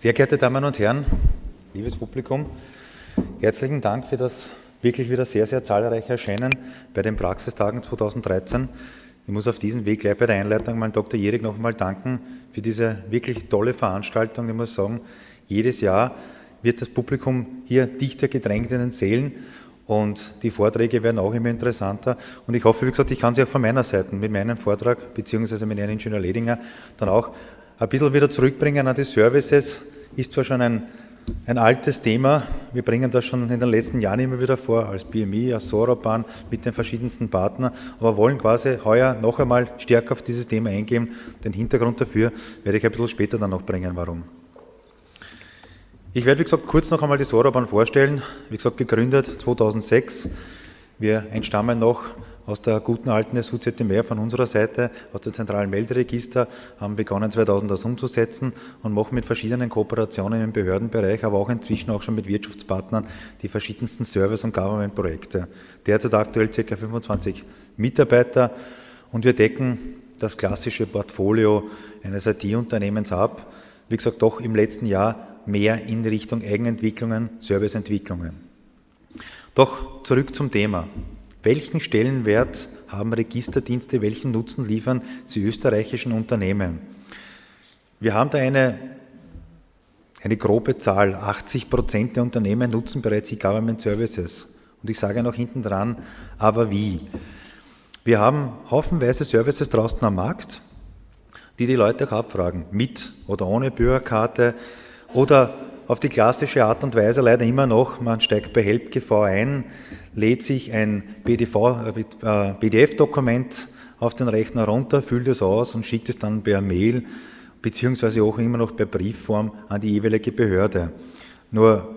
Sehr geehrte Damen und Herren, liebes Publikum, herzlichen Dank für das wirklich wieder sehr, sehr zahlreiche Erscheinen bei den Praxistagen 2013. Ich muss auf diesem Weg gleich bei der Einleitung mal Dr. Jerig noch einmal danken für diese wirklich tolle Veranstaltung. Ich muss sagen, jedes Jahr wird das Publikum hier dichter gedrängt in den Sälen und die Vorträge werden auch immer interessanter. Und ich hoffe, wie gesagt, ich kann Sie auch von meiner Seite mit meinem Vortrag beziehungsweise mit Herrn Ingenieur Ledinger dann auch ein bisschen wieder zurückbringen an die Services. Ist zwar schon ein ein altes Thema. Wir bringen das schon in den letzten Jahren immer wieder vor, als BMI, als Soroban mit den verschiedensten Partnern, aber wollen quasi heuer noch einmal stärker auf dieses Thema eingehen. Den Hintergrund dafür werde ich ein bisschen später dann noch bringen, warum. Ich werde, wie gesagt, kurz noch einmal die Soroban vorstellen. Wie gesagt, gegründet 2006. Wir entstammen noch aus der guten alten SUZMR von unserer Seite, aus dem zentralen Melderegister, haben begonnen 2000 das umzusetzen und machen mit verschiedenen Kooperationen im Behördenbereich, aber auch inzwischen auch schon mit Wirtschaftspartnern die verschiedensten Service- und Government-Projekte. Derzeit aktuell ca. 25 Mitarbeiter und wir decken das klassische Portfolio eines IT-Unternehmens ab. Wie gesagt, doch im letzten Jahr mehr in Richtung Eigenentwicklungen, Serviceentwicklungen. Doch zurück zum Thema. Welchen Stellenwert haben Registerdienste, welchen Nutzen liefern sie österreichischen Unternehmen? Wir haben da eine, eine grobe Zahl. 80 Prozent der Unternehmen nutzen bereits E-Government Services. Und ich sage noch hinten dran, aber wie? Wir haben haufenweise Services draußen am Markt, die die Leute auch abfragen, mit oder ohne Bürgerkarte oder auf die klassische Art und Weise leider immer noch, man steigt bei HelpGV ein, lädt sich ein PDF-Dokument äh, auf den Rechner runter, füllt es aus und schickt es dann per Mail beziehungsweise auch immer noch per Briefform an die jeweilige Behörde. Nur,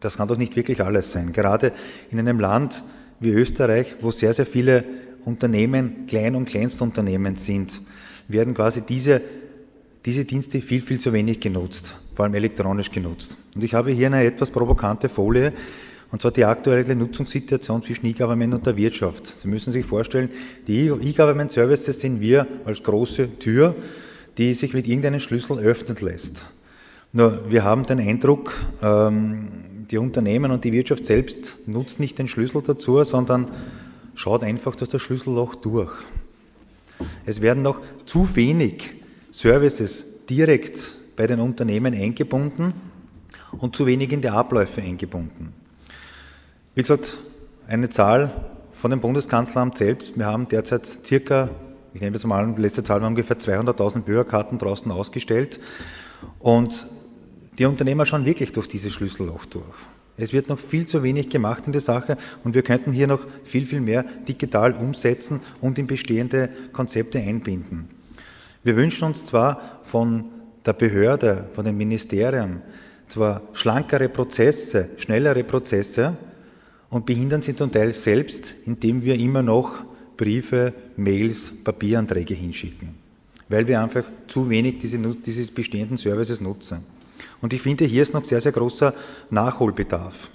das kann doch nicht wirklich alles sein. Gerade in einem Land wie Österreich, wo sehr, sehr viele Unternehmen Klein- und Kleinstunternehmen sind, werden quasi diese, diese Dienste viel, viel zu wenig genutzt, vor allem elektronisch genutzt. Und ich habe hier eine etwas provokante Folie, und zwar die aktuelle Nutzungssituation zwischen E-Government und der Wirtschaft. Sie müssen sich vorstellen, die E-Government Services sind wir als große Tür, die sich mit irgendeinem Schlüssel öffnen lässt. Nur wir haben den Eindruck, ähm, die Unternehmen und die Wirtschaft selbst nutzt nicht den Schlüssel dazu, sondern schaut einfach durch das Schlüsselloch durch. Es werden noch zu wenig Services direkt bei den Unternehmen eingebunden und zu wenig in die Abläufe eingebunden. Wie gesagt, eine Zahl von dem Bundeskanzleramt selbst. Wir haben derzeit circa, ich nehme jetzt mal die letzte Zahl, wir haben ungefähr 200.000 Bürgerkarten draußen ausgestellt. Und die Unternehmer schauen wirklich durch dieses Schlüsselloch durch. Es wird noch viel zu wenig gemacht in der Sache und wir könnten hier noch viel, viel mehr digital umsetzen und in bestehende Konzepte einbinden. Wir wünschen uns zwar von der Behörde, von dem Ministerium, zwar schlankere Prozesse, schnellere Prozesse, und behindern sie zum Teil selbst, indem wir immer noch Briefe, Mails, Papieranträge hinschicken, weil wir einfach zu wenig diese, diese bestehenden Services nutzen. Und ich finde, hier ist noch sehr, sehr großer Nachholbedarf.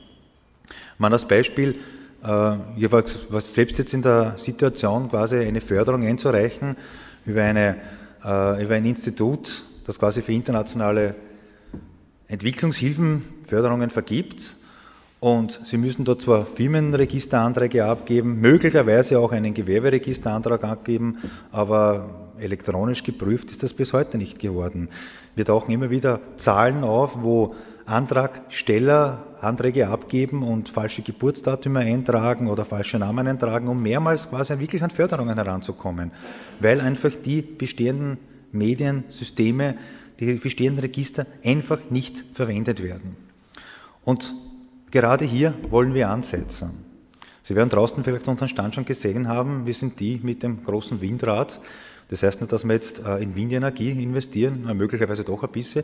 Man als Beispiel, äh, ich war selbst jetzt in der Situation, quasi eine Förderung einzureichen über, eine, äh, über ein Institut, das quasi für internationale Entwicklungshilfen Förderungen vergibt. Und Sie müssen dort zwar Firmenregisteranträge abgeben, möglicherweise auch einen Gewerberegisterantrag abgeben, aber elektronisch geprüft ist das bis heute nicht geworden. Wir tauchen immer wieder Zahlen auf, wo Antragsteller Anträge abgeben und falsche Geburtsdaten eintragen oder falsche Namen eintragen, um mehrmals quasi wirklich an Förderungen heranzukommen, weil einfach die bestehenden Mediensysteme, die bestehenden Register einfach nicht verwendet werden. Und Gerade hier wollen wir ansetzen. Sie werden draußen vielleicht unseren Stand schon gesehen haben, wir sind die mit dem großen Windrad. Das heißt nicht, dass wir jetzt äh, in Windenergie investieren, möglicherweise doch ein bisschen,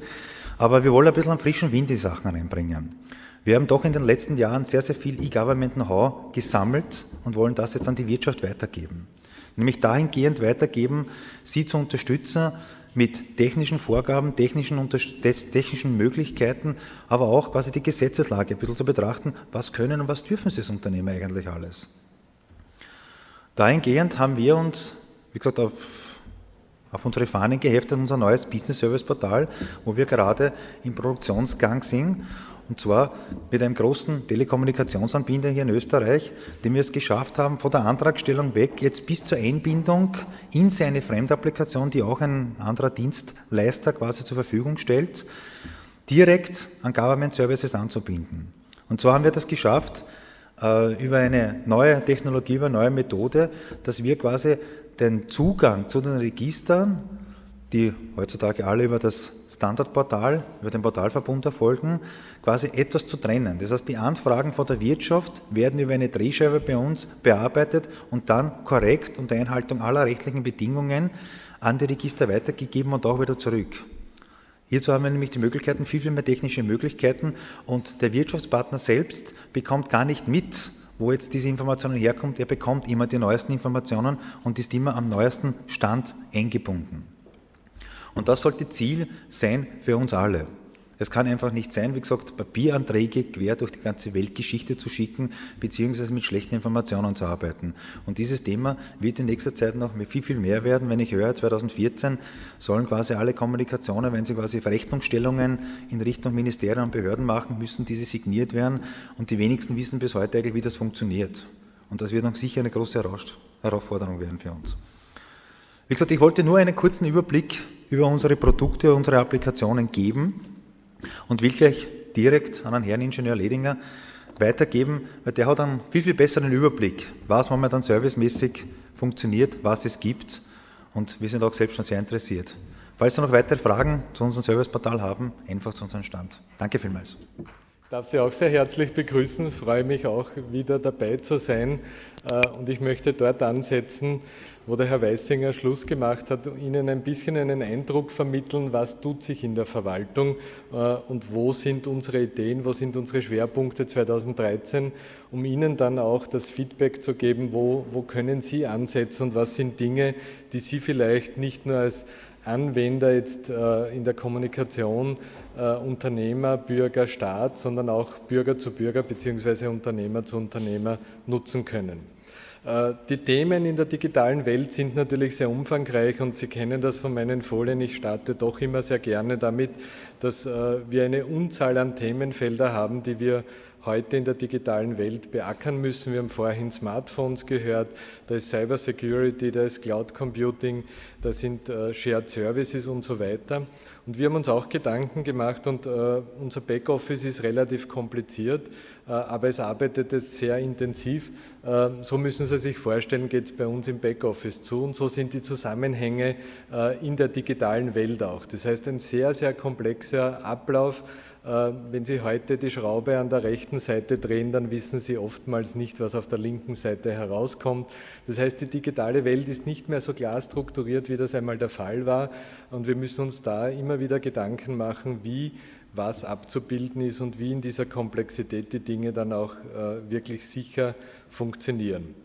aber wir wollen ein bisschen an frischen Wind die Sachen reinbringen. Wir haben doch in den letzten Jahren sehr, sehr viel E-Government Know-how gesammelt und wollen das jetzt an die Wirtschaft weitergeben. Nämlich dahingehend weitergeben, sie zu unterstützen, mit technischen Vorgaben, technischen, technischen Möglichkeiten, aber auch quasi die Gesetzeslage ein bisschen zu betrachten, was können und was dürfen Sie als Unternehmer eigentlich alles. Dahingehend haben wir uns, wie gesagt, auf auf unsere Fahnen geheftet, unser neues Business Service Portal, wo wir gerade im Produktionsgang sind. Und zwar mit einem großen Telekommunikationsanbieter hier in Österreich, dem wir es geschafft haben, von der Antragstellung weg jetzt bis zur Einbindung in seine Fremdapplikation, die auch ein anderer Dienstleister quasi zur Verfügung stellt, direkt an Government Services anzubinden. Und zwar haben wir das geschafft äh, über eine neue Technologie, über eine neue Methode, dass wir quasi den Zugang zu den Registern, die heutzutage alle über das Standardportal, über den Portalverbund erfolgen, quasi etwas zu trennen. Das heißt, die Anfragen von der Wirtschaft werden über eine Drehscheibe bei uns bearbeitet und dann korrekt unter Einhaltung aller rechtlichen Bedingungen an die Register weitergegeben und auch wieder zurück. Hierzu haben wir nämlich die Möglichkeiten, viel, viel mehr technische Möglichkeiten und der Wirtschaftspartner selbst bekommt gar nicht mit, wo jetzt diese Informationen herkommt. Er bekommt immer die neuesten Informationen und ist immer am neuesten Stand eingebunden. Und das sollte Ziel sein für uns alle. Es kann einfach nicht sein, wie gesagt, Papieranträge quer durch die ganze Weltgeschichte zu schicken, beziehungsweise mit schlechten Informationen zu arbeiten. Und dieses Thema wird in nächster Zeit noch viel, viel mehr werden. Wenn ich höre, 2014 sollen quasi alle Kommunikationen, wenn sie quasi Verrechnungsstellungen in Richtung Ministerien und Behörden machen, müssen diese signiert werden. Und die wenigsten wissen bis heute eigentlich, wie das funktioniert. Und das wird noch sicher eine große Herausforderung werden für uns. Wie gesagt, ich wollte nur einen kurzen Überblick über unsere Produkte, unsere Applikationen geben und will gleich direkt an den Herrn Ingenieur Ledinger weitergeben, weil der hat einen viel, viel besseren Überblick, was momentan servicemäßig funktioniert, was es gibt und wir sind auch selbst schon sehr interessiert. Falls Sie noch weitere Fragen zu unserem Serviceportal haben, einfach zu unserem Stand. Danke vielmals. Ich darf Sie auch sehr herzlich begrüßen, freue mich auch wieder dabei zu sein äh, und ich möchte dort ansetzen, wo der Herr Weissinger Schluss gemacht hat, Ihnen ein bisschen einen Eindruck vermitteln, was tut sich in der Verwaltung äh, und wo sind unsere Ideen, wo sind unsere Schwerpunkte 2013, um Ihnen dann auch das Feedback zu geben, wo, wo können Sie ansetzen und was sind Dinge, die Sie vielleicht nicht nur als Anwender jetzt äh, in der Kommunikation äh, Unternehmer, Bürger, Staat, sondern auch Bürger zu Bürger bzw. Unternehmer zu Unternehmer nutzen können. Äh, die Themen in der digitalen Welt sind natürlich sehr umfangreich und Sie kennen das von meinen Folien. Ich starte doch immer sehr gerne damit, dass äh, wir eine Unzahl an Themenfelder haben, die wir heute in der digitalen Welt beackern müssen. Wir haben vorhin Smartphones gehört, da ist Cyber Security, da ist Cloud Computing, da sind äh, Shared Services und so weiter. Und wir haben uns auch Gedanken gemacht und unser Backoffice ist relativ kompliziert. Äh, aber es arbeitet es sehr intensiv. Ähm, so müssen Sie sich vorstellen, geht es bei uns im Backoffice zu und so sind die Zusammenhänge äh, in der digitalen Welt auch. Das heißt, ein sehr, sehr komplexer Ablauf. Äh, wenn Sie heute die Schraube an der rechten Seite drehen, dann wissen Sie oftmals nicht, was auf der linken Seite herauskommt. Das heißt, die digitale Welt ist nicht mehr so klar strukturiert, wie das einmal der Fall war. Und wir müssen uns da immer wieder Gedanken machen, wie was abzubilden ist und wie in dieser Komplexität die Dinge dann auch äh, wirklich sicher funktionieren.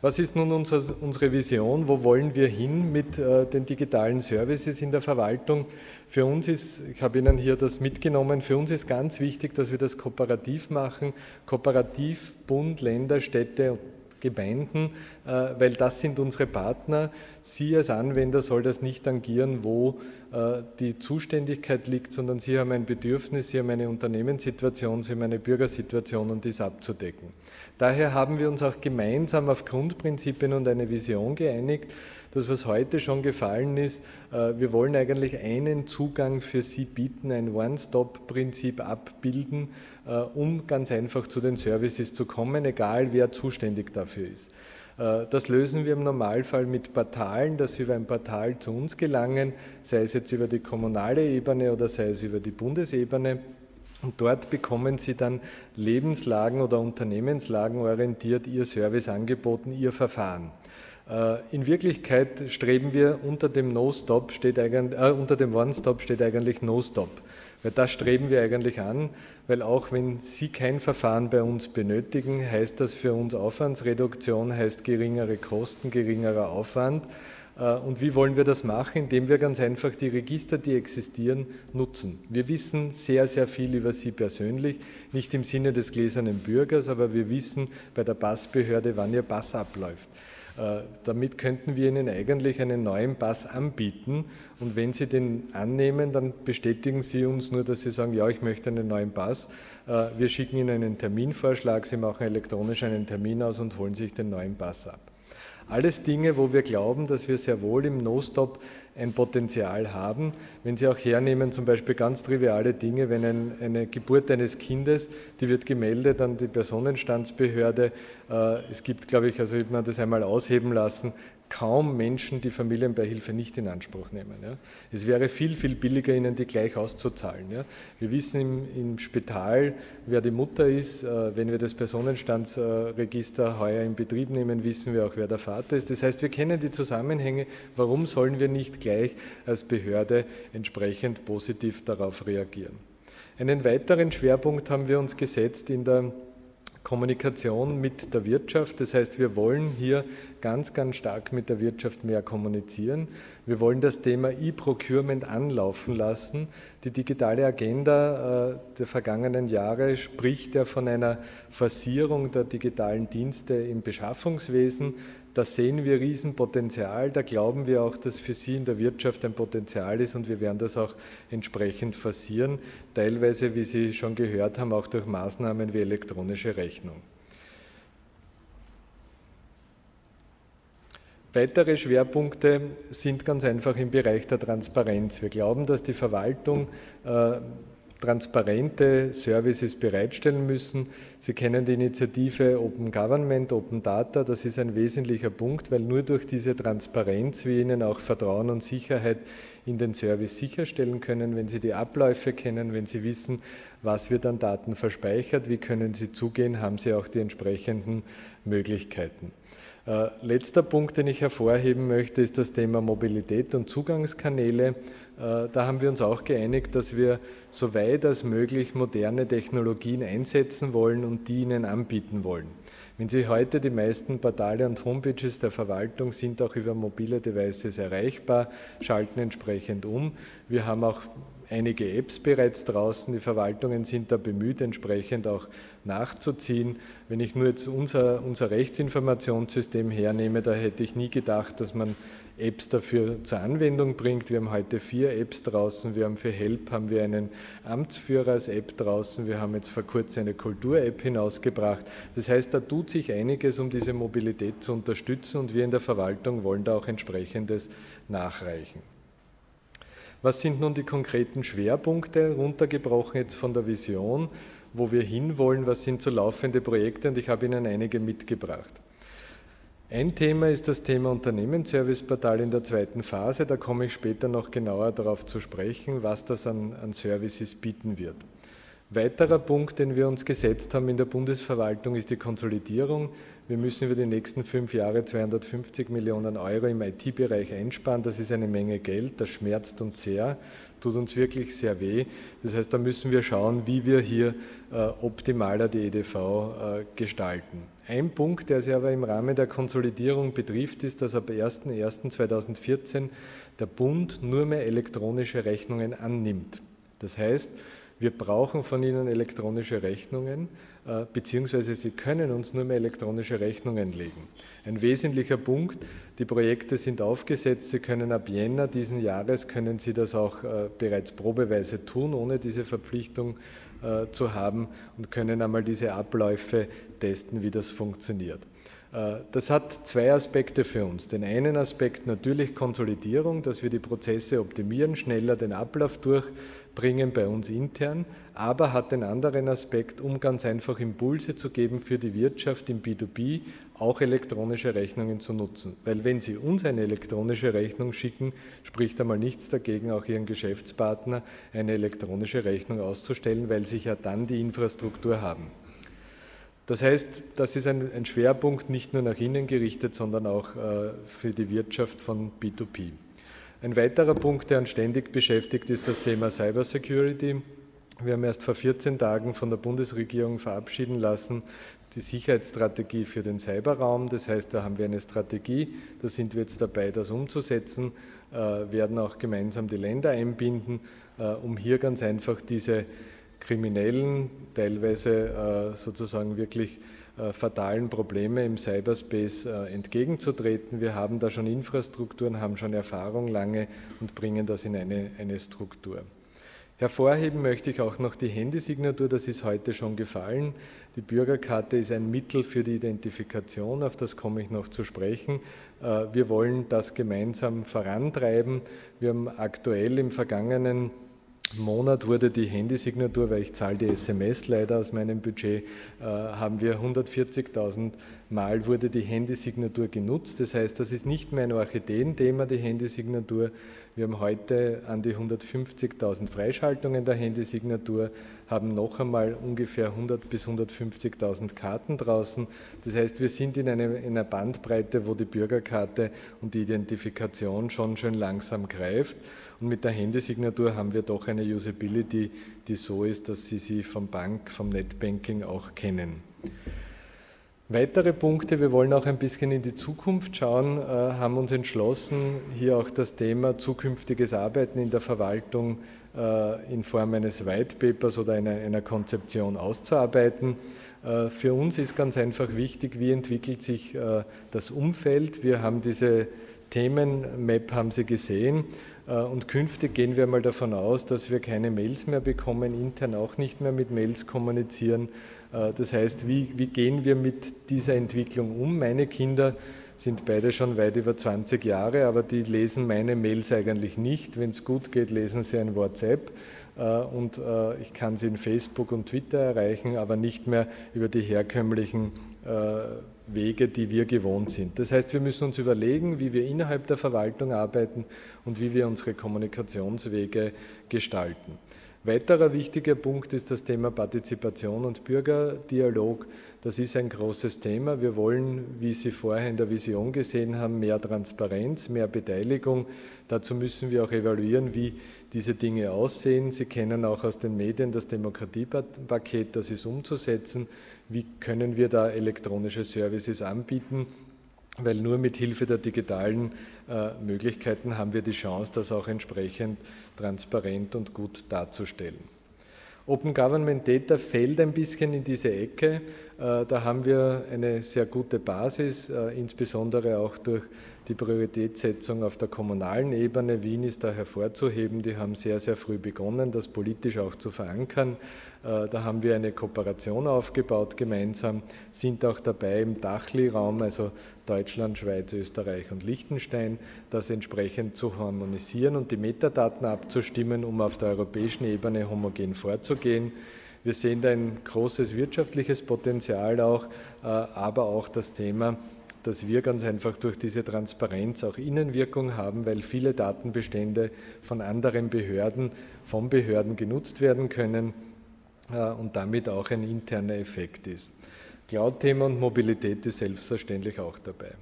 Was ist nun unser, unsere Vision? Wo wollen wir hin mit äh, den digitalen Services in der Verwaltung? Für uns ist, ich habe Ihnen hier das mitgenommen, für uns ist ganz wichtig, dass wir das kooperativ machen. Kooperativ, Bund, Länder, Städte und Gemeinden, äh, weil das sind unsere Partner. Sie als Anwender soll das nicht tangieren, wo äh, die Zuständigkeit liegt, sondern Sie haben ein Bedürfnis, Sie haben eine Unternehmenssituation, Sie haben eine Bürgersituation und dies abzudecken. Daher haben wir uns auch gemeinsam auf Grundprinzipien und eine Vision geeinigt. Das, was heute schon gefallen ist, äh, wir wollen eigentlich einen Zugang für Sie bieten, ein One-Stop-Prinzip abbilden, äh, um ganz einfach zu den Services zu kommen, egal wer zuständig dafür ist. Äh, das lösen wir im Normalfall mit Portalen, dass Sie über ein Portal zu uns gelangen, sei es jetzt über die kommunale Ebene oder sei es über die Bundesebene. Und dort bekommen Sie dann Lebenslagen oder Unternehmenslagen orientiert Ihr Service angeboten, Ihr Verfahren. Äh, in Wirklichkeit streben wir unter dem No-Stop steht eigentlich, äh, unter dem One-Stop steht eigentlich No-Stop. Weil das streben wir eigentlich an, weil auch wenn Sie kein Verfahren bei uns benötigen, heißt das für uns Aufwandsreduktion, heißt geringere Kosten, geringerer Aufwand. Äh, und wie wollen wir das machen? Indem wir ganz einfach die Register, die existieren, nutzen. Wir wissen sehr, sehr viel über Sie persönlich, nicht im Sinne des gläsernen Bürgers, aber wir wissen bei der Passbehörde, wann Ihr Pass abläuft. Äh, damit könnten wir Ihnen eigentlich einen neuen Pass anbieten und wenn Sie den annehmen, dann bestätigen Sie uns nur, dass Sie sagen, ja, ich möchte einen neuen Pass. Äh, wir schicken Ihnen einen Terminvorschlag, Sie machen elektronisch einen Termin aus und holen sich den neuen Pass ab. Alles Dinge, wo wir glauben, dass wir sehr wohl im No-Stop ein Potenzial haben. Wenn Sie auch hernehmen, zum Beispiel ganz triviale Dinge, wenn ein, eine Geburt eines Kindes, die wird gemeldet an die Personenstandsbehörde. Äh, es gibt, glaube ich, also ich man das einmal ausheben lassen, kaum Menschen, die Familienbeihilfe nicht in Anspruch nehmen. Ja. Es wäre viel, viel billiger, ihnen die gleich auszuzahlen. Ja. Wir wissen im, im, Spital, wer die Mutter ist. Äh, wenn wir das Personenstandsregister heuer in Betrieb nehmen, wissen wir auch, wer der Vater ist. Das heißt, wir kennen die Zusammenhänge. Warum sollen wir nicht gleich als Behörde entsprechend positiv darauf reagieren? Einen weiteren Schwerpunkt haben wir uns gesetzt in der Kommunikation mit der Wirtschaft. Das heißt, wir wollen hier ganz, ganz stark mit der Wirtschaft mehr kommunizieren. Wir wollen das Thema E-Procurement anlaufen lassen. Die digitale Agenda äh, der vergangenen Jahre spricht ja von einer Forcierung der digitalen Dienste im Beschaffungswesen. Da sehen wir Riesenpotenzial, da glauben wir auch, dass für Sie in der Wirtschaft ein Potenzial ist und wir werden das auch entsprechend forcieren, teilweise, wie Sie schon gehört haben, auch durch Maßnahmen wie elektronische Rechnung. Weitere Schwerpunkte sind ganz einfach im Bereich der Transparenz. Wir glauben, dass die Verwaltung äh, transparente Services bereitstellen müssen. Sie kennen die Initiative Open Government, Open Data. Das ist ein wesentlicher Punkt, weil nur durch diese Transparenz wir Ihnen auch Vertrauen und Sicherheit in den Service sicherstellen können, wenn Sie die Abläufe kennen, wenn Sie wissen, was wird an Daten verspeichert, wie können Sie zugehen, haben Sie auch die entsprechenden Möglichkeiten. Äh, letzter Punkt, den ich hervorheben möchte, ist das Thema Mobilität und Zugangskanäle. Äh, da haben wir uns auch geeinigt, dass wir so weit als möglich moderne Technologien einsetzen wollen und die ihnen anbieten wollen. Wenn Sie heute die meisten Portale und Homepages der Verwaltung sind auch über mobile Devices erreichbar, schalten entsprechend um. Wir haben auch einige Apps bereits draußen. Die Verwaltungen sind da bemüht, entsprechend auch nachzuziehen. Wenn ich nur jetzt unser, unser Rechtsinformationssystem hernehme, da hätte ich nie gedacht, dass man Apps dafür zur Anwendung bringt. Wir haben heute vier Apps draußen. Wir haben für Help haben wir einen Amtsführer als App draußen. Wir haben jetzt vor kurzem eine Kultur-App hinausgebracht. Das heißt, da tut sich einiges, um diese Mobilität zu unterstützen und wir in der Verwaltung wollen da auch entsprechendes nachreichen. Was sind nun die konkreten Schwerpunkte, runtergebrochen jetzt von der Vision, wo wir hinwollen, was sind so laufende Projekte und ich habe Ihnen einige mitgebracht. Ein Thema ist das Thema Unternehmensserviceportal in der zweiten Phase. Da komme ich später noch genauer darauf zu sprechen, was das an, an Services bieten wird. Weiterer Punkt, den wir uns gesetzt haben in der Bundesverwaltung, ist die Konsolidierung. Wir müssen über die nächsten fünf Jahre 250 Millionen Euro im IT-Bereich einsparen. Das ist eine Menge Geld, das schmerzt uns sehr, tut uns wirklich sehr weh. Das heißt, da müssen wir schauen, wie wir hier äh, optimaler die EDV äh, gestalten. Ein Punkt, der sich aber im Rahmen der Konsolidierung betrifft, ist, dass ab 01.01.2014 der Bund nur mehr elektronische Rechnungen annimmt. Das heißt, wir brauchen von Ihnen elektronische Rechnungen, äh, beziehungsweise Sie können uns nur mehr elektronische Rechnungen legen. Ein wesentlicher Punkt, die Projekte sind aufgesetzt, Sie können ab Jänner diesen Jahres, können Sie das auch äh, bereits probeweise tun, ohne diese Verpflichtung äh, zu haben und können einmal diese Abläufe testen, wie das funktioniert. Das hat zwei Aspekte für uns. Den einen Aspekt natürlich Konsolidierung, dass wir die Prozesse optimieren, schneller den Ablauf durchbringen bei uns intern, aber hat den anderen Aspekt, um ganz einfach Impulse zu geben für die Wirtschaft im B2B, auch elektronische Rechnungen zu nutzen. Weil wenn Sie uns eine elektronische Rechnung schicken, spricht einmal nichts dagegen, auch Ihren Geschäftspartner eine elektronische Rechnung auszustellen, weil Sie ja dann die Infrastruktur haben. Das heißt, das ist ein, ein, Schwerpunkt nicht nur nach innen gerichtet, sondern auch äh, für die Wirtschaft von B2B. Ein weiterer Punkt, der uns ständig beschäftigt, ist das Thema Cybersecurity. Wir haben erst vor 14 Tagen von der Bundesregierung verabschieden lassen die Sicherheitsstrategie für den Cyberraum. Das heißt, da haben wir eine Strategie, da sind wir jetzt dabei, das umzusetzen, äh, werden auch gemeinsam die Länder einbinden, äh, um hier ganz einfach diese kriminellen, teilweise sozusagen wirklich fatalen Probleme im Cyberspace entgegenzutreten. Wir haben da schon Infrastrukturen, haben schon Erfahrung lange und bringen das in eine, eine Struktur. Hervorheben möchte ich auch noch die Handysignatur, das ist heute schon gefallen. Die Bürgerkarte ist ein Mittel für die Identifikation, auf das komme ich noch zu sprechen. Äh, wir wollen das gemeinsam vorantreiben. Wir haben aktuell im vergangenen Monat wurde die Handysignatur, weil ich zahle die SMS leider aus meinem Budget, äh, haben wir 140.000 Mal wurde die Handysignatur genutzt. Das heißt, das ist nicht mehr ein Orchideenthema, die Handysignatur. Wir haben heute an die 150.000 Freischaltungen der Handysignatur, haben noch einmal ungefähr 100 bis 150.000 Karten draußen. Das heißt, wir sind in, eine, in einer Bandbreite, wo die Bürgerkarte und die Identifikation schon schön langsam greift. Und mit der Handysignatur haben wir doch eine Usability, die so ist, dass Sie sie vom Bank, vom Netbanking auch kennen. Weitere Punkte, wir wollen auch ein bisschen in die Zukunft schauen, äh, haben uns entschlossen, hier auch das Thema zukünftiges Arbeiten in der Verwaltung äh, in Form eines White Papers oder einer, einer Konzeption auszuarbeiten. Äh, für uns ist ganz einfach wichtig, wie entwickelt sich das Umfeld. Wir haben diese Themenmap, haben Sie gesehen, und künftig gehen wir mal davon aus, dass wir keine Mails mehr bekommen, intern auch nicht mehr mit Mails kommunizieren. Äh, das heißt, wie, wie gehen wir mit dieser Entwicklung um? Meine Kinder sind beide schon weit über 20 Jahre, aber die lesen meine Mails eigentlich nicht. Wenn es gut geht, lesen sie ein WhatsApp äh, und ich kann sie in Facebook und Twitter erreichen, aber nicht mehr über die herkömmlichen Wege, die wir gewohnt sind. Das heißt, wir müssen uns überlegen, wie wir innerhalb der Verwaltung arbeiten und wie wir unsere Kommunikationswege gestalten. Weiterer wichtiger Punkt ist das Thema Partizipation und Bürgerdialog. Das ist ein großes Thema. Wir wollen, wie Sie vorher in der Vision gesehen haben, mehr Transparenz, mehr Beteiligung. Dazu müssen wir auch evaluieren, wie diese Dinge aussehen. Sie kennen auch aus den Medien das Demokratiepaket, das ist umzusetzen wie können wir da elektronische Services anbieten, weil nur mit Hilfe der digitalen äh, Möglichkeiten haben wir die Chance, das auch entsprechend transparent und gut darzustellen. Open Government Data fällt ein bisschen in diese Ecke. Äh, da haben wir eine sehr gute Basis, äh, insbesondere auch durch die Prioritätssetzung auf der kommunalen Ebene. Wien ist da hervorzuheben. Die haben sehr, sehr früh begonnen, das politisch auch zu verankern. Äh, da haben wir eine Kooperation aufgebaut gemeinsam, sind auch dabei im Dachli-Raum, also Deutschland, Schweiz, Österreich und Liechtenstein, das entsprechend zu harmonisieren und die Metadaten abzustimmen, um auf der europäischen Ebene homogen vorzugehen. Wir sehen da ein großes wirtschaftliches Potenzial auch, äh, aber auch das Thema, dass wir ganz einfach durch diese Transparenz auch Innenwirkung haben, weil viele Datenbestände von anderen Behörden, von Behörden genutzt werden können äh, und damit auch ein interner Effekt ist. Cloud-Thema und Mobilität ist selbstverständlich auch dabei.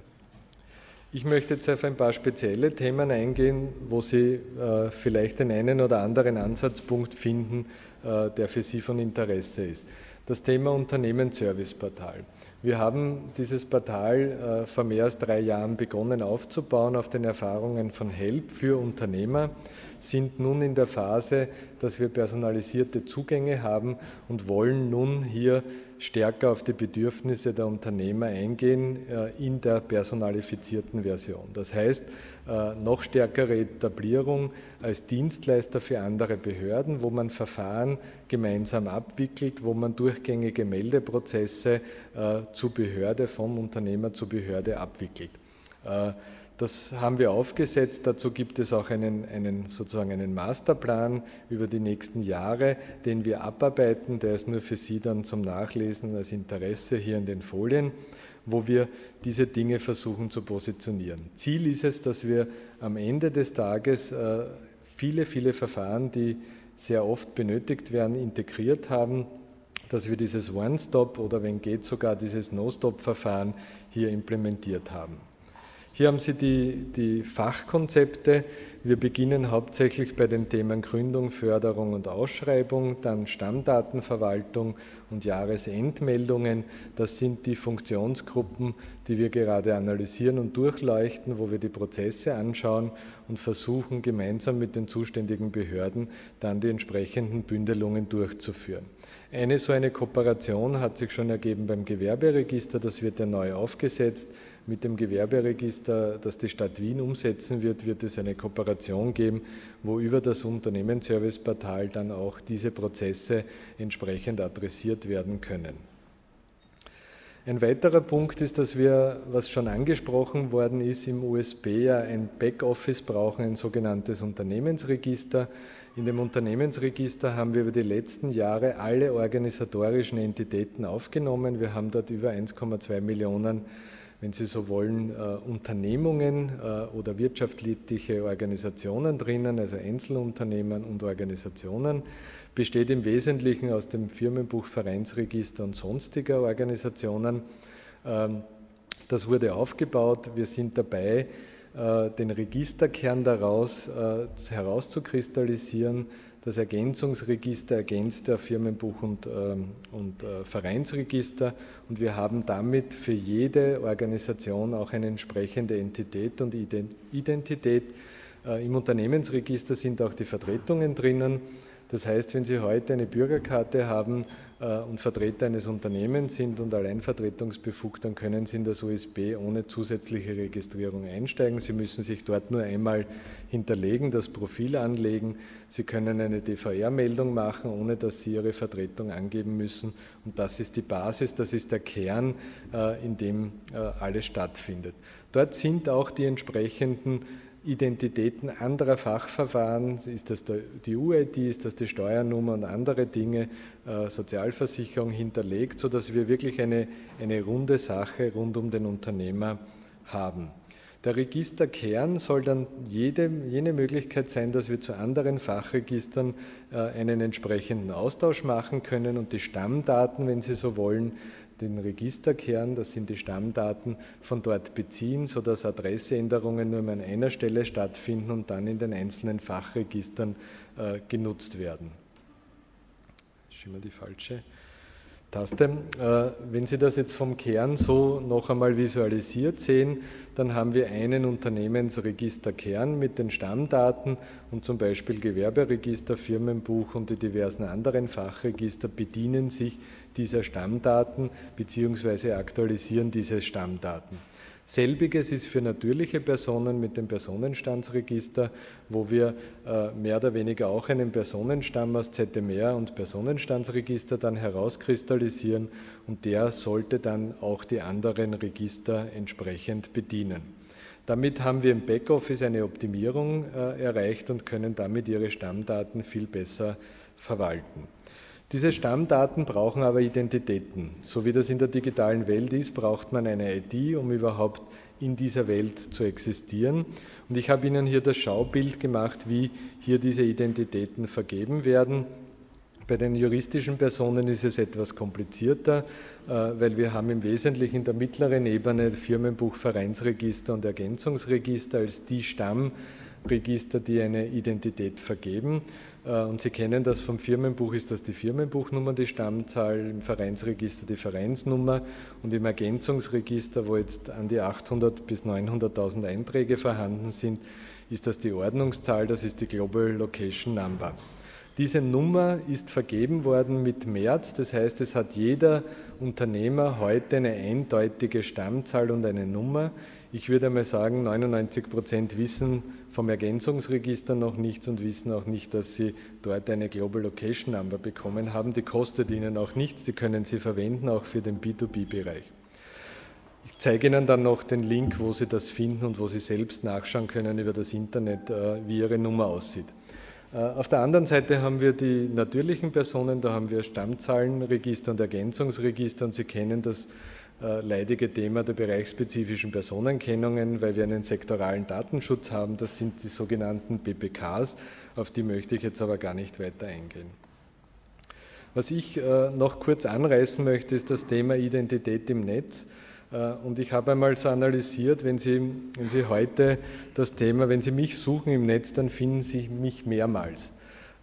Ich möchte jetzt auf ein paar spezielle Themen eingehen, wo Sie äh, vielleicht den einen oder anderen Ansatzpunkt finden, der für Sie von Interesse ist. Das Thema Unternehmensservice-Portal. Wir haben dieses Portal vor mehr als drei Jahren begonnen aufzubauen auf den Erfahrungen von Help für Unternehmer sind nun in der Phase, dass wir personalisierte Zugänge haben und wollen nun hier stärker auf die Bedürfnisse der Unternehmer eingehen äh, in der personalifizierten Version. Das heißt, äh, noch stärkere Etablierung als Dienstleister für andere Behörden, wo man Verfahren gemeinsam abwickelt, wo man durchgängige Meldeprozesse äh, zu Behörde, vom Unternehmer zu Behörde abwickelt. Das haben wir aufgesetzt. Dazu gibt es auch einen, einen, sozusagen einen Masterplan über die nächsten Jahre, den wir abarbeiten. Der ist nur für Sie dann zum Nachlesen als Interesse hier in den Folien, wo wir diese Dinge versuchen zu positionieren. Ziel ist es, dass wir am Ende des Tages äh, viele, viele Verfahren, die sehr oft benötigt werden, integriert haben, dass wir dieses One-Stop oder wenn geht sogar dieses No-Stop-Verfahren hier implementiert haben. Hier haben Sie die, die Fachkonzepte. Wir beginnen hauptsächlich bei den Themen Gründung, Förderung und Ausschreibung, dann Stammdatenverwaltung und Jahresendmeldungen. Das sind die Funktionsgruppen, die wir gerade analysieren und durchleuchten, wo wir die Prozesse anschauen und versuchen gemeinsam mit den zuständigen Behörden dann die entsprechenden Bündelungen durchzuführen. Eine so eine Kooperation hat sich schon ergeben beim Gewerberegister, das wird ja neu aufgesetzt mit dem Gewerberegister, das die Stadt Wien umsetzen wird, wird es eine Kooperation geben, wo über das Unternehmensserviceportal dann auch diese Prozesse entsprechend adressiert werden können. Ein weiterer Punkt ist, dass wir, was schon angesprochen worden ist, im USB ja ein Backoffice brauchen, ein sogenanntes Unternehmensregister. In dem Unternehmensregister haben wir über die letzten Jahre alle organisatorischen Entitäten aufgenommen. Wir haben dort über 1,2 Millionen wenn Sie so wollen, äh, Unternehmungen äh, oder wirtschaftliche Organisationen drinnen, also Einzelunternehmen und Organisationen, besteht im Wesentlichen aus dem Firmenbuch, Vereinsregister und sonstiger Organisationen. Ähm, das wurde aufgebaut. Wir sind dabei, äh, den Registerkern daraus herauszukristallisieren das Ergänzungsregister ergänzt der Firmenbuch- und, ähm, und äh, Vereinsregister und wir haben damit für jede Organisation auch eine entsprechende Entität und Identität. Äh, Im Unternehmensregister sind auch die Vertretungen drinnen. Das heißt, wenn Sie heute eine Bürgerkarte haben und Vertreter eines Unternehmens sind und alleinvertretungsbefugt, dann können Sie in das USB ohne zusätzliche Registrierung einsteigen. Sie müssen sich dort nur einmal hinterlegen, das Profil anlegen. Sie können eine DVR-Meldung machen, ohne dass Sie Ihre Vertretung angeben müssen. Und das ist die Basis, das ist der Kern, äh, in dem äh, alles stattfindet. Dort sind auch die entsprechenden Identitäten anderer Fachverfahren, ist das die UID, ist das die Steuernummer und andere Dinge, äh, Sozialversicherung hinterlegt, sodass wir wirklich eine, eine runde Sache rund um den Unternehmer haben. Der Registerkern soll dann jede, jene Möglichkeit sein, dass wir zu anderen Fachregistern äh, einen entsprechenden Austausch machen können und die Stammdaten, wenn Sie so wollen, den Registerkern, das sind die Stammdaten, von dort beziehen, sodass Adresseänderungen nur an einer Stelle stattfinden und dann in den einzelnen Fachregistern äh, genutzt werden. Das ist immer die falsche Taste. Äh, wenn Sie das jetzt vom Kern so noch einmal visualisiert sehen, dann haben wir einen Unternehmensregisterkern mit den Stammdaten und zum Beispiel Gewerberegister, Firmenbuch und die diversen anderen Fachregister bedienen sich dieser Stammdaten bzw. aktualisieren diese Stammdaten. Selbiges ist für natürliche Personen mit dem Personenstandsregister, wo wir äh, mehr oder weniger auch einen Personenstamm aus ZMR und Personenstandsregister dann herauskristallisieren und der sollte dann auch die anderen Register entsprechend bedienen. Damit haben wir im Backoffice eine Optimierung äh, erreicht und können damit Ihre Stammdaten viel besser verwalten. Diese Stammdaten brauchen aber Identitäten. So wie das in der digitalen Welt ist, braucht man eine ID, um überhaupt in dieser Welt zu existieren. Und ich habe Ihnen hier das Schaubild gemacht, wie hier diese Identitäten vergeben werden. Bei den juristischen Personen ist es etwas komplizierter, äh, weil wir haben im Wesentlichen in der mittleren Ebene Firmenbuch, Vereinsregister und Ergänzungsregister als die Stammregister, die eine Identität vergeben. Äh, und Sie kennen das vom Firmenbuch, ist das die Firmenbuchnummer, die Stammzahl, im Vereinsregister die Vereinsnummer und im Ergänzungsregister, wo jetzt an die 800 bis 900.000 Einträge vorhanden sind, ist das die Ordnungszahl, das ist die Global Location Number. Diese Nummer ist vergeben worden mit März, das heißt, es hat jeder Unternehmer heute eine eindeutige Stammzahl und eine Nummer. Ich würde einmal sagen, 99 Prozent wissen vom Ergänzungsregister noch nichts und wissen auch nicht, dass sie dort eine Global Location Number bekommen haben. Die kostet ihnen auch nichts, die können sie verwenden, auch für den B2B-Bereich. Ich zeige Ihnen dann noch den Link, wo Sie das finden und wo Sie selbst nachschauen können über das Internet, äh, wie Ihre Nummer aussieht. Äh, auf der anderen Seite haben wir die natürlichen Personen, da haben wir Stammzahlenregister und Ergänzungsregister und Sie kennen das leidige Thema der bereichsspezifischen Personenkennungen, weil wir einen sektoralen Datenschutz haben. Das sind die sogenannten BPKs, auf die möchte ich jetzt aber gar nicht weiter eingehen. Was ich äh, noch kurz anreißen möchte, ist das Thema Identität im Netz. Äh, und ich habe einmal so analysiert, wenn Sie, wenn Sie heute das Thema, wenn Sie mich suchen im Netz, dann finden Sie mich mehrmals.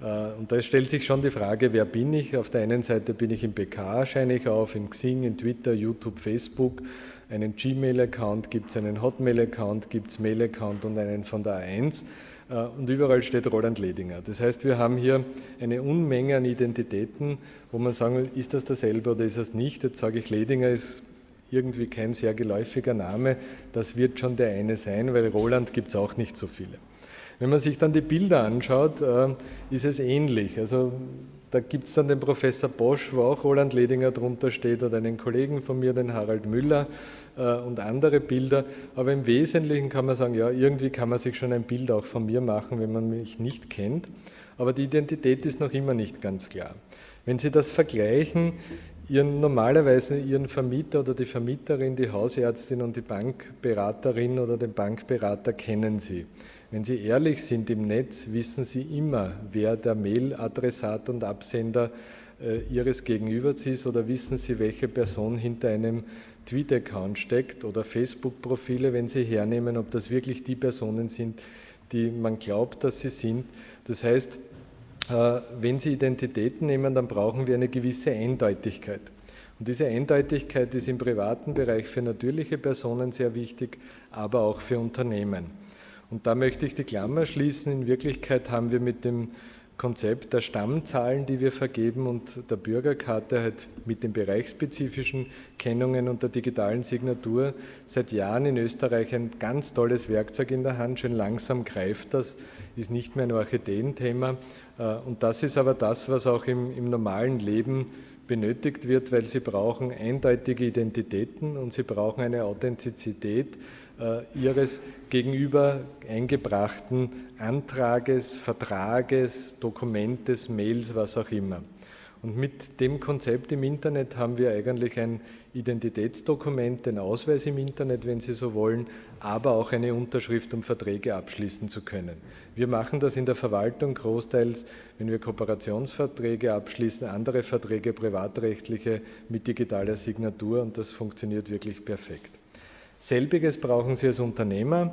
Äh, und da stellt sich schon die Frage, wer bin ich? Auf der einen Seite bin ich im PK, erscheine ich auf, in Xing, in Twitter, YouTube, Facebook. Einen Gmail-Account gibt es, einen Hotmail-Account gibt es, Mail-Account und einen von der A1. Äh, und überall steht Roland Ledinger. Das heißt, wir haben hier eine Unmenge an Identitäten, wo man sagen will, ist das dasselbe oder ist es nicht? Jetzt sage ich, Ledinger ist irgendwie kein sehr geläufiger Name. Das wird schon der eine sein, weil Roland gibt es auch nicht so viele. Wenn man sich dann die Bilder anschaut, äh, ist es ähnlich. Also da gibt es dann den Professor Bosch, wo auch Roland Ledinger drunter steht, oder einen Kollegen von mir, den Harald Müller äh, und andere Bilder. Aber im Wesentlichen kann man sagen, ja, irgendwie kann man sich schon ein Bild auch von mir machen, wenn man mich nicht kennt. Aber die Identität ist noch immer nicht ganz klar. Wenn Sie das vergleichen, Ihren, normalerweise Ihren Vermieter oder die Vermieterin, die Hausärztin und die Bankberaterin oder den Bankberater kennen Sie. Wenn Sie ehrlich sind im Netz, wissen Sie immer, wer der Mailadressat und Absender äh, Ihres Gegenübers ist oder wissen Sie, welche Person hinter einem Tweet-Account steckt oder Facebook-Profile, wenn Sie hernehmen, ob das wirklich die Personen sind, die man glaubt, dass sie sind. Das heißt, äh, wenn Sie Identitäten nehmen, dann brauchen wir eine gewisse Eindeutigkeit. Und diese Eindeutigkeit ist im privaten Bereich für natürliche Personen sehr wichtig, aber auch für Unternehmen. Und da möchte ich die Klammer schließen. In Wirklichkeit haben wir mit dem Konzept der Stammzahlen, die wir vergeben und der Bürgerkarte halt mit den bereichsspezifischen Kennungen und der digitalen Signatur seit Jahren in Österreich ein ganz tolles Werkzeug in der Hand. Schön langsam greift das, ist nicht mehr ein Orchideenthema. Äh, und das ist aber das, was auch im, im normalen Leben benötigt wird, weil sie brauchen eindeutige Identitäten und sie brauchen eine Authentizität, ihres gegenüber eingebrachten Antrages, Vertrages, Dokumentes, Mails, was auch immer. Und mit dem Konzept im Internet haben wir eigentlich ein Identitätsdokument, den Ausweis im Internet, wenn Sie so wollen, aber auch eine Unterschrift, um Verträge abschließen zu können. Wir machen das in der Verwaltung großteils, wenn wir Kooperationsverträge abschließen, andere Verträge, privatrechtliche mit digitaler Signatur und das funktioniert wirklich perfekt. Selbiges brauchen Sie als Unternehmer.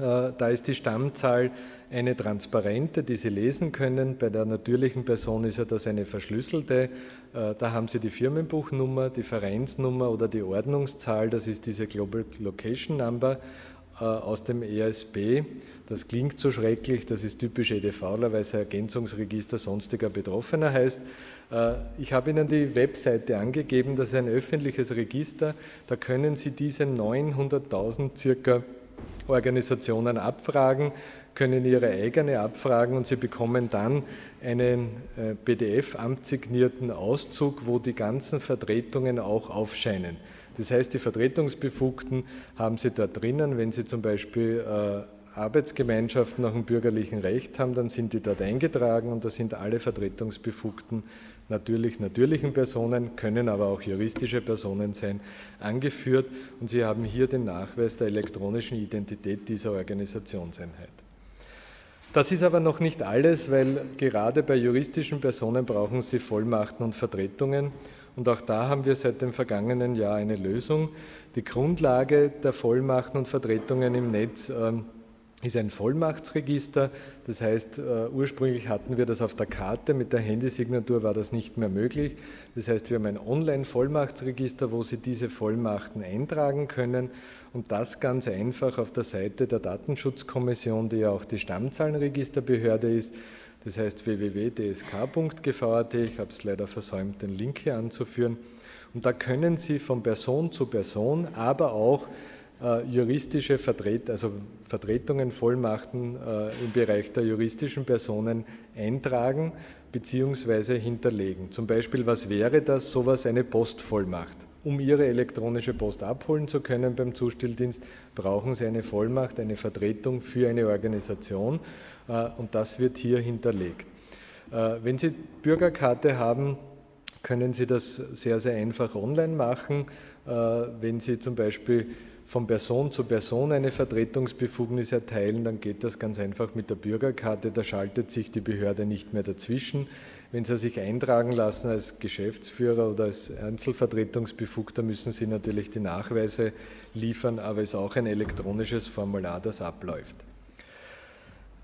Äh, da ist die Stammzahl eine transparente, die Sie lesen können. Bei der natürlichen Person ist ja das eine verschlüsselte. Äh, da haben Sie die Firmenbuchnummer, die Vereinsnummer oder die Ordnungszahl. Das ist diese Global Location Number äh, aus dem ESB. Das klingt so schrecklich, das ist typisch EDVler, weil es Ergänzungsregister sonstiger Betroffener heißt. Äh, ich habe Ihnen die Webseite angegeben, das ist ein öffentliches Register. Da können Sie diese 900.000 circa Organisationen abfragen, können Ihre eigene abfragen und Sie bekommen dann einen äh, PDF-amtssignierten Auszug, wo die ganzen Vertretungen auch aufscheinen. Das heißt, die Vertretungsbefugten haben Sie dort drinnen, wenn Sie zum Beispiel äh, Arbeitsgemeinschaften nach dem bürgerlichen Recht haben, dann sind die dort eingetragen und da sind alle Vertretungsbefugten natürlich natürlichen Personen, können aber auch juristische Personen sein, angeführt und Sie haben hier den Nachweis der elektronischen Identität dieser Organisationseinheit. Das ist aber noch nicht alles, weil gerade bei juristischen Personen brauchen Sie Vollmachten und Vertretungen. Und auch da haben wir seit dem vergangenen Jahr eine Lösung. Die Grundlage der Vollmachten und Vertretungen im Netz ähm, ist ein Vollmachtsregister. Das heißt, uh, ursprünglich hatten wir das auf der Karte, mit der Handysignatur war das nicht mehr möglich. Das heißt, wir haben ein Online-Vollmachtsregister, wo Sie diese Vollmachten eintragen können und das ganz einfach auf der Seite der Datenschutzkommission, die ja auch die Stammzahlenregisterbehörde ist. Das heißt www.dsk.gv.at. Ich habe es leider versäumt, den Link hier anzuführen. Und da können Sie von Person zu Person, aber auch äh, juristische Vertret also Vertretungen, Vollmachten äh, im Bereich der juristischen Personen eintragen bzw. hinterlegen. Zum Beispiel, was wäre das? Sowas eine Postvollmacht. Um Ihre elektronische Post abholen zu können beim Zustelldienst, brauchen Sie eine Vollmacht, eine Vertretung für eine Organisation äh, und das wird hier hinterlegt. Äh, wenn Sie Bürgerkarte haben, können Sie das sehr, sehr einfach online machen. Äh, wenn Sie zum Beispiel von Person zu Person eine Vertretungsbefugnis erteilen, dann geht das ganz einfach mit der Bürgerkarte, da schaltet sich die Behörde nicht mehr dazwischen. Wenn Sie sich eintragen lassen als Geschäftsführer oder als Einzelvertretungsbefugter, müssen Sie natürlich die Nachweise liefern, aber es ist auch ein elektronisches Formular, das abläuft.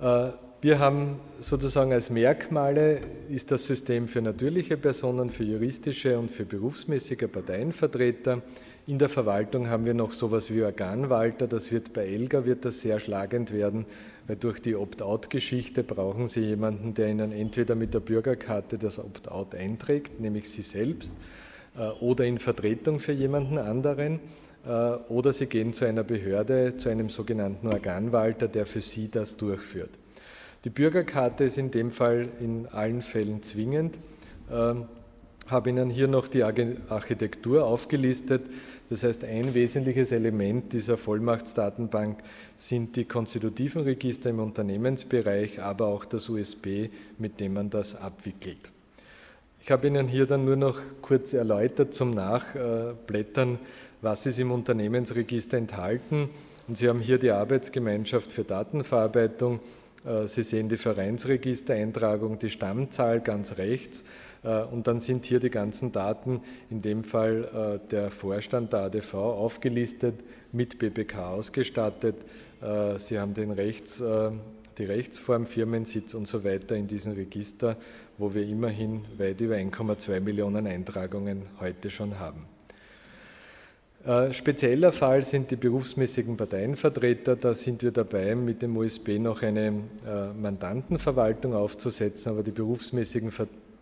Äh, wir haben sozusagen als Merkmale ist das System für natürliche Personen, für juristische und für berufsmäßige Parteienvertreter. In der Verwaltung haben wir noch sowas wie Organwalter. Das wird bei Elga wird das sehr schlagend werden, weil durch die Opt-out-Geschichte brauchen Sie jemanden, der Ihnen entweder mit der Bürgerkarte das Opt-out einträgt, nämlich Sie selbst, äh, oder in Vertretung für jemanden anderen, äh, oder Sie gehen zu einer Behörde, zu einem sogenannten Organwalter, der für Sie das durchführt. Die Bürgerkarte ist in dem Fall in allen Fällen zwingend. Ich ähm, habe Ihnen hier noch die Architektur aufgelistet. Das heißt, ein wesentliches Element dieser Vollmachtsdatenbank sind die konstitutiven Register im Unternehmensbereich, aber auch das USB, mit dem man das abwickelt. Ich habe Ihnen hier dann nur noch kurz erläutert zum Nachblättern, was ist im Unternehmensregister enthalten. Und Sie haben hier die Arbeitsgemeinschaft für Datenverarbeitung äh, Sie sehen die Vereinsregistereintragung, die Stammzahl ganz rechts und dann sind hier die ganzen Daten, in dem Fall äh, der Vorstand der ADV aufgelistet, mit BBK ausgestattet. Sie haben den Rechts, die Rechtsform, Firmensitz und so weiter in diesem Register, wo wir immerhin weit über 1,2 Millionen Eintragungen heute schon haben. Äh, spezieller Fall sind die berufsmäßigen Parteienvertreter. Da sind wir dabei, mit dem USB noch eine äh, Mandantenverwaltung aufzusetzen, aber die berufsmäßigen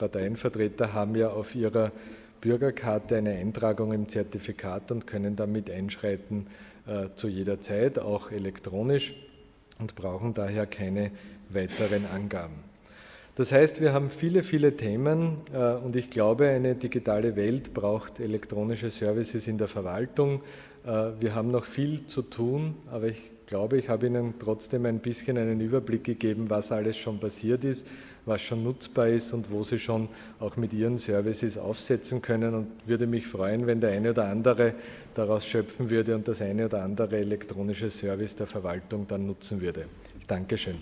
Parteienvertreter haben ja auf ihrer Bürgerkarte eine Eintragung im Zertifikat und können damit einschreiten äh, zu jeder Zeit, auch elektronisch und brauchen daher keine weiteren Angaben. Das heißt, wir haben viele, viele Themen äh, und ich glaube, eine digitale Welt braucht elektronische Services in der Verwaltung. Äh, wir haben noch viel zu tun, aber ich glaube, ich habe Ihnen trotzdem ein bisschen einen Überblick gegeben, was alles schon passiert ist, was schon nutzbar ist und wo Sie schon auch mit Ihren Services aufsetzen können und würde mich freuen, wenn der eine oder andere daraus schöpfen würde und das eine oder andere elektronische Service der Verwaltung dann nutzen würde. Ich danke schön.